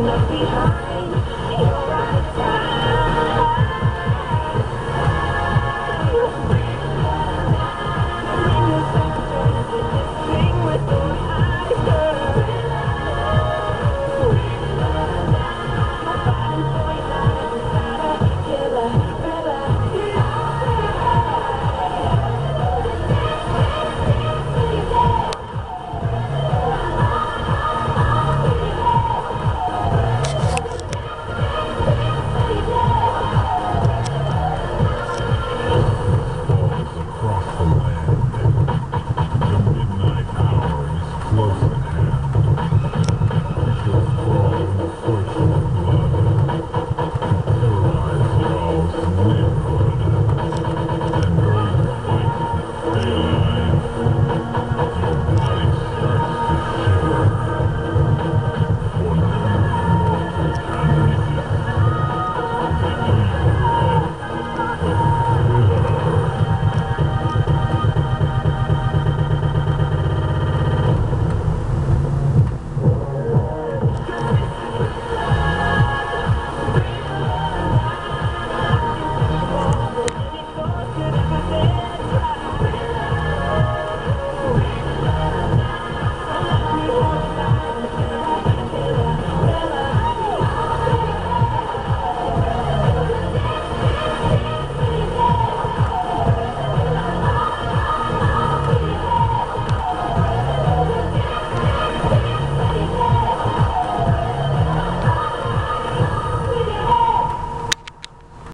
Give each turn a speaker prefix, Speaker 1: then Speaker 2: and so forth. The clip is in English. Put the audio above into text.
Speaker 1: nothing left behind.